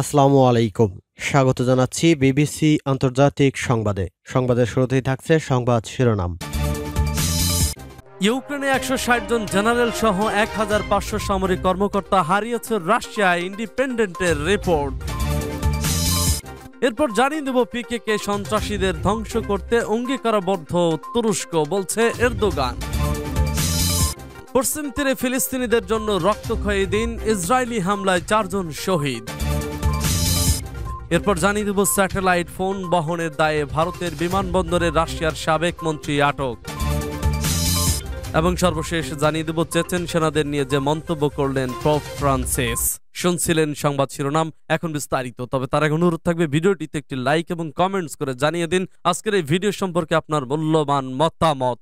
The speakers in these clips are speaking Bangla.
আসসালামু আলাইকুম। স্বাগত জানাচ্ছি বিবিসি আন্তর্জাতিক সংবাদে। সংবাদের শুরুতেই থাকছে সংবাদ শিরোনাম। ইউক্রেনে একশো ষাট জন জেনারেল সহ এক হাজার পাঁচশো সামরিক কর্মকর্তা হারিয়েছে রাশিয়া ইন্ডিপেন্ডেন্টের রিপোর্ট। এরপর জানিয়ে দেব পিকেকে সন্ত্রাসীদের ধ্বংস করতে অঙ্গীকারবদ্ধ তুরস্ক, বলছে এরদোগান। পশ্চিম তীরে ফিলিস্তিনিদের জন্য রক্তক্ষয়ী দিন, ইসরায়েলি হামলায় চারজন শহীদ। এরপর জানিয়ে দেব স্যাটেলাইট ফোন বহনের দায়ে ভারতের বিমানবন্দরে রাশিয়ার সাবেক মন্ত্রী আটক। এবং সর্বশেষ জানিয়ে দেব চেচেন সেনাদের নিয়ে যে মন্তব্য করলেন প্রফ ফ্রান্সিস। শুনছিলেন সংবাদ শিরোনাম, এখন বিস্তারিত। তবে তার এখন অনুরোধ থাকবে, ভিডিওটিতে একটি লাইক এবং কমেন্টস করে জানিয়ে দিন, আজকের এই ভিডিও সম্পর্কে আপনার মূল্যবান মতামত।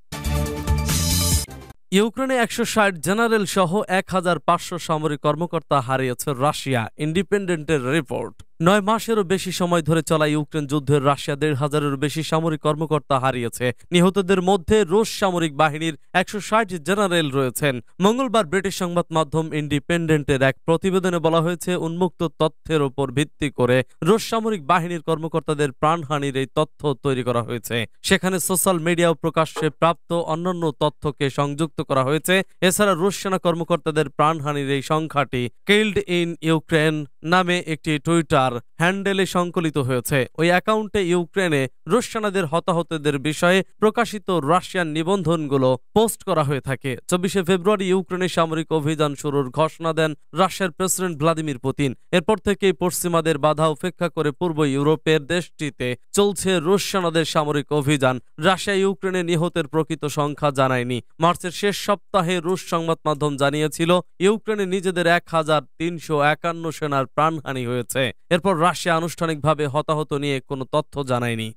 ইউক্রেনে একশো ষাট জেনারেল সহ এক হাজার পাঁচশো সামরিক কর্মকর্তা হারিয়েছে রাশিয়া। ইন্ডিপেন্ডেন্টের রিপোর্ট। নয় মাসেরও বেশি সময় ধরে চলা ইউক্রেন যুদ্ধের রাশিয়া দেড় হাজারেরও বেশি সামরিক কর্মকর্তা হারিয়েছে। নিহতদের মধ্যে রুশ সামরিক বাহিনীর একশো ষাট জেনারেল রয়েছেন। মঙ্গলবার ব্রিটিশ সংবাদ মাধ্যম ইন্ডিপেন্ডেন্টের এক প্রতিবেদনে বলা হয়েছে, উন্মুক্ত তথ্যের উপর ভিত্তি করে রুশ সামরিক বাহিনীর কর্মকর্তাদের প্রাণহানির এই তথ্য তৈরি করা হয়েছে। সেখানে সোশ্যাল মিডিয়াও প্রকাশ্যে প্রাপ্ত অন্যান্য তথ্যকে সংযুক্ত করা হয়েছে। এছাড়া রুশ সেনা কর্মকর্তাদের প্রাণহানির এই সংখ্যাটি কিল্ড ইন ইউক্রেন নামে একটি টুইটার হ্যান্ডেলে সংকলিত হয়েছে। ওই অ্যাকাউন্টে ইউক্রেনে রুশ হতাহতদের বিষয়ে প্রকাশিত রাশিয়ান নিবন্ধনগুলো পোস্ট করা হয়ে থাকে। চব্বিশে ফেব্রুয়ারি ইউক্রেনে সামরিক অভিযান শুরুর ঘোষণা দেন রাশিয়ার প্রেসিডেন্ট ভ্লাদিমির পুতিন। এরপর থেকেই পশ্চিমাদের বাধা উপেক্ষা করে পূর্ব ইউরোপের দেশটিতে চলছে রুশ সামরিক অভিযান। রাশিয়া ইউক্রেনে নিহতের প্রকৃত সংখ্যা জানায়নি। মার্চের শেষ সপ্তাহে রুশ সংবাদ মাধ্যম জানিয়েছিল, ইউক্রেনে নিজেদের এক হাজার তিনশো একান্ন সেনার প্রাণহানি হয়েছে। এরপর রাশিয়া আনুষ্ঠানিকভাবে হতাহত নিয়ে কোনো তথ্য জানায়নি।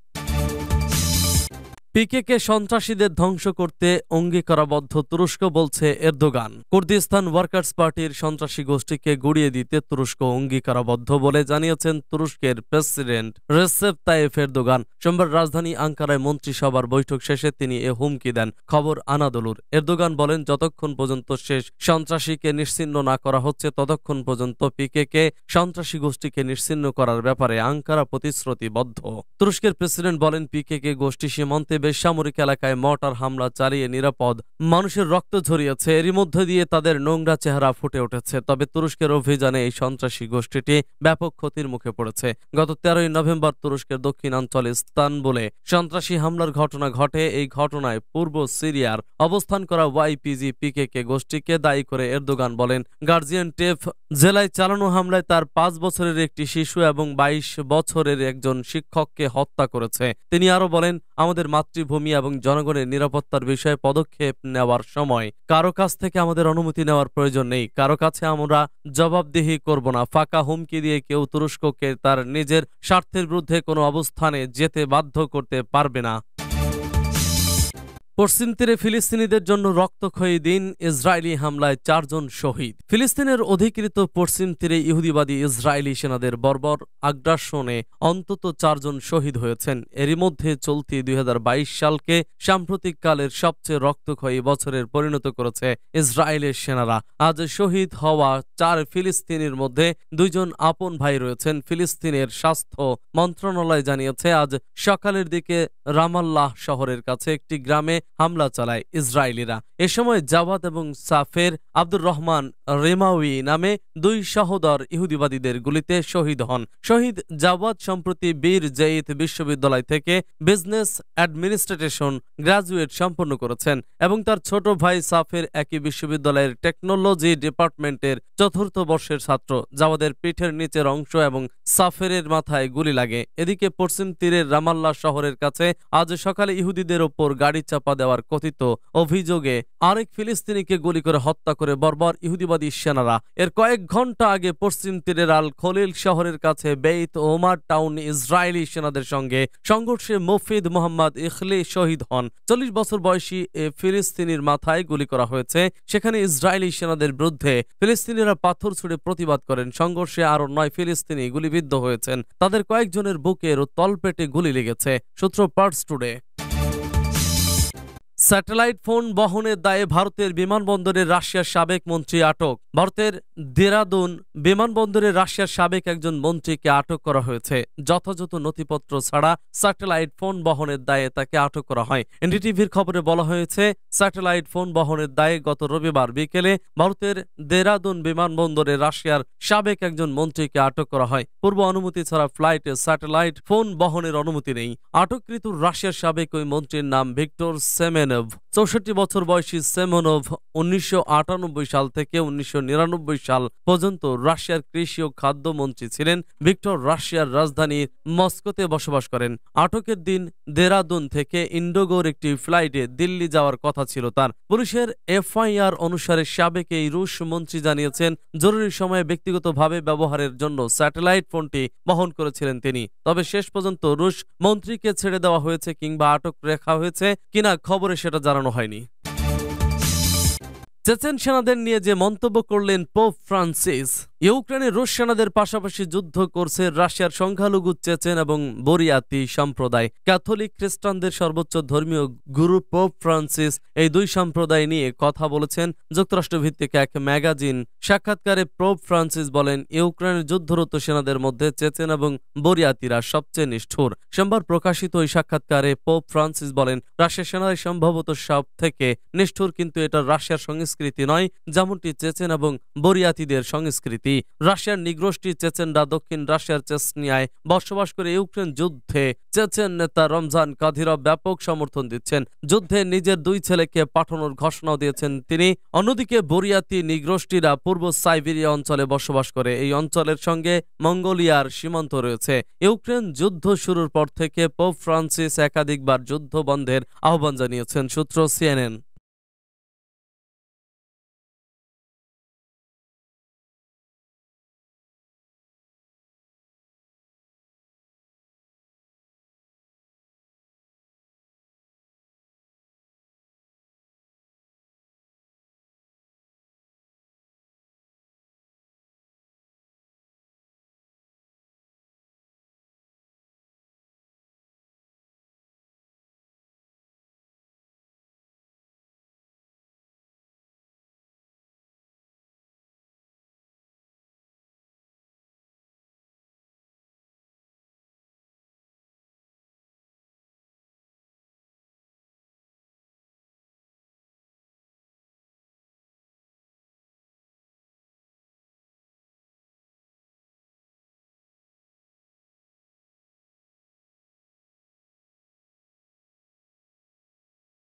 পিকেকে সন্ত্রাসীদের ধ্বংস করতে অঙ্গীকারাবদ্ধ তুরস্ক বলছে এরদোগান। কুর্দিস্তান ওয়ার্কার্স পার্টির সন্ত্রাসী গোষ্ঠীকে গুড়িয়ে দিতে তুরস্ক অঙ্গীকারাবদ্ধ বলে জানিয়েছেন তুরস্কের প্রেসিডেন্ট রেসেপ তাইফ এরদোগান। সোমবার রাজধানী আঙ্কারায় মন্ত্রিসভার বৈঠক শেষে তিনি এ হুমকি দেন। খবর আনাদলুর। এরদোগান বলেন, যতক্ষণ পর্যন্ত শেষ সন্ত্রাসীকে নিশ্চিন্ন না করা হচ্ছে, ততক্ষণ পর্যন্ত পিকেকে সন্ত্রাসী গোষ্ঠীকে নিশ্চিন্ন করার ব্যাপারে আঙ্কারা প্রতিশ্রুতিবদ্ধ। তুরস্কের প্রেসিডেন্ট বলেন, পিকেকে গোষ্ঠী সীমান্তে বেসামরিক এলাকায় মর্টার হামলা চালিয়ে নিরাপদ। মানুষের রক্ত ঝরিয়েছে, এরই মধ্যে দিয়ে তাদের নোংরা চেহারা ফুটে উঠেছে। তবে তুরস্কের অভিযানে এই সন্ত্রাসী গোষ্ঠীটি ব্যাপক ক্ষতির মুখে পড়েছে। গত তেরোই নভেম্বর তুরস্কের দক্ষিণাঞ্চল ইস্তানবুলে সন্ত্রাসী হামলার ঘটনা ঘটে। এই ঘটনায় পূর্ব সিরিয়ার অবস্থান করা ওয়াইপিজি পিকেকে গোষ্ঠীকে দায়ী করে এরদোগান বলেন, গার্জিয়ান টেফ জেলায় চালানো হামলায় তার পাঁচ বছরের একটি শিশু এবং বাইশ বছরের একজন শিক্ষককে হত্যা করেছে। তিনি আরও বলেন আমাদের মাতৃভূমি এবং জনগণের নিরাপত্তার বিষয়ে পদক্ষেপ নেওয়ার সময়। কারও কাছ থেকে আমাদের অনুমতি নেওয়ার প্রয়োজন নেই। কারও কাছে আমরা জবাবদিহি করব না। ফাঁকা হুমকি দিয়ে কেউ তুরস্ককে তার নিজের স্বার্থের বিরুদ্ধে কোনো অবস্থানে যেতে বাধ্য করতে পারবে না। পশ্চিম তীরে ফিলিস্তিনিদের জন্য রক্তক্ষয়ী দিন, ইসরায়েলি হামলায় চারজন শহীদ। ফিলিস্তিনের অধিকৃত পশ্চিম তীরে ইহুদিবাদী ইসরায়েলি সেনাদের বর্বর আগ্রাসনে অন্তত চারজন শহীদ হয়েছেন। এরই মধ্যে চলতি দুই সালকে সাম্প্রতিককালের সবচেয়ে রক্তক্ষয়ী বছরের পরিণত করেছে ইসরায়েলের সেনারা। আজ শহীদ হওয়া চার ফিলিস্তিনির মধ্যে দুইজন আপন ভাই রয়েছেন। ফিলিস্তিনের স্বাস্থ্য মন্ত্রণালয় জানিয়েছে, আজ সকালের দিকে রামাল্লাহ শহরের কাছে একটি গ্রামে হামলা চালায় ইসরায়েলিরা। এ সময় জাওয়াদ এবং সাফের আব্দুর রহমান রেমাউই নামে দুই সহোদর ইহুদিবাদীদের গুলিতে শহীদ হন। শহীদ জাওয়াদ সম্প্রতি বীর জঈদ বিশ্ববিদ্যালয় থেকে বিজনেস অ্যাডমিনিস্ট্রেশন গ্রাজুয়েট সম্পন্ন করেছেন এবং তার ছোট ভাই সাফের একই বিশ্ববিদ্যালয়ের টেকনোলজি ডিপার্টমেন্টের চতুর্থ বর্ষের ছাত্র। জাওয়াদের পিঠের নিচের অংশ এবং সাফেরের মাথায় গুলি লাগে। এদিকে পশ্চিম তীরের রামাল্লা শহরের কাছে আজ সকালে ইহুদিদের ওপর গাড়ি চাপা দেওয়ার কথিত অভিযোগে আরেক ফিলিস্তিনিকে গুলি করে হত্যা করে বর্বর ইহুদিবাদী সেনারা। এর কয়েক ঘণ্টা আগে পশ্চিম তীরের আল খলিল শহরের কাছে বেইত ওমার টাউন ইসরায়েলি সেনাদের সঙ্গে সংঘর্ষে মুফিদ মোহাম্মদ ইখলি শহীদ হন। চল্লিশ বছর বয়সী এ ফিলিস্তিনির মাথায় গুলি করা হয়েছে। সেখানে ইসরায়েলি সেনাদের বিরুদ্ধে ফিলিস্তিনিরা পাথর ছুড়ে প্রতিবাদ করেন। সংঘর্ষে আরও নয় ফিলিস্তিনি গুলিবিদ্ধ হয়েছেন। তাদের কয়েকজনের বুকের ও তলপেটে গুলি লেগেছে। সূত্র পার্টস টুডে। স্যাটেলাইট ফোন বহনের দায়ে ভারতের বিমানবন্দরে রাশিয়ার সাবেক মন্ত্রী আটক। ভারতের দেরাদুন বিমানবন্দরে রাশিয়ার সাবেক একজন মন্ত্রীকে আটক করা হয়েছে। যথাযথ নথিপত্র ছাড়া স্যাটেলাইট ফোন বহনের দায়ে তাকে আটক করা হয়। এনডিটিভির খবরে বলা হয়েছে, স্যাটেলাইট ফোন বহনের দায়ে গত রবিবার বিকেলে ভারতের দেরাদুন বিমানবন্দরে রাশিয়ার সাবেক একজন মন্ত্রীকে আটক করা হয়। পূর্ব অনুমতি ছাড়া ফ্লাইটে স্যাটেলাইট ফোন বহনের অনুমতি নেই। আটককৃত রাশিয়ার সাবেক ওই মন্ত্রীর নাম ভিক্টর সেমেনভ চৌষট্টি বছর বয়সী সেমনভ উনিশশো সাল থেকে উনিশশো সাল পর্যন্ত রাশিয়ার কৃষি ও খাদ্য মন্ত্রী ছিলেন ভিক্টর রাশিয়ার রাজধানী মস্কোতে বসবাস করেন। আটকের দিন দেরাদুন থেকে ইন্ডোগোর একটি ফ্লাইটে দিল্লি যাওয়ার কথা ছিল তার। পুলিশের এফআইআর অনুসারে সাবেক এই রুশ মন্ত্রী জানিয়েছেন, জরুরি সময়ে ব্যক্তিগতভাবে ব্যবহারের জন্য স্যাটেলাইট ফোনটি বহন করেছিলেন তিনি। তবে শেষ পর্যন্ত রুশ মন্ত্রীকে ছেড়ে দেওয়া হয়েছে কিংবা আটক রাখা হয়েছে কিনা খবরে সেটা জানানো হয়নি। চেচেন সেনাদের নিয়ে যে মন্তব্য করলেন পোপ ফ্রান্সিস ইউক্রেনে রুশ সেনাদের পাশাপাশি যুদ্ধ করছে রাশিয়ার সংখ্যালঘু চেচেন এবং বরিয়াতি সম্প্রদায়। ক্যাথলিক খ্রিস্টানদের সর্বোচ্চ ধর্মীয় গুরু পোপ ফ্রান্সিস এই দুই সম্প্রদায় নিয়ে কথা বলেছেন। যুক্তরাষ্ট্র ভিত্তিক এক ম্যাগাজিন সাক্ষাৎকারে পোপ ফ্রান্সিস বলেন, ইউক্রেনের যুদ্ধরত সেনাদের মধ্যে চেচেন এবং বরিয়াতিরা সবচেয়ে নিষ্ঠুর। সোমবার প্রকাশিত ওই সাক্ষাৎকারে পোপ ফ্রান্সিস বলেন, রাশিয়ার সেনারাই সম্ভবত সব থেকে নিষ্ঠুর, কিন্তু এটা রাশিয়ার সংস্কৃতি নয়, যেমনটি চেচেন এবং বরিয়াতিদের সংস্কৃতি। রাশিয়ার নিগ্রোষ্ঠী চেচেনরা দক্ষিণ রাশিয়ার চেসনিয়ায় বসবাস করে ইউক্রেন যুদ্ধে চেচেন নেতা রমজান কাধিরভ ব্যাপক সমর্থন দিচ্ছেন। যুদ্ধে নিজের দুই ছেলেকে পাঠানোর ঘোষণাও দিয়েছেন তিনি। অন্যদিকে বরিয়াতি নিগ্রোষ্ঠীরা পূর্ব সাইবেরিয়া অঞ্চলে বসবাস করে। এই অঞ্চলের সঙ্গে মঙ্গোলিয়ার সীমান্ত রয়েছে। ইউক্রেন যুদ্ধ শুরুর পর থেকে পোপ ফ্রান্সিস একাধিকবার যুদ্ধ বন্ধের আহ্বান জানিয়েছেন, সূত্র সিএনএন।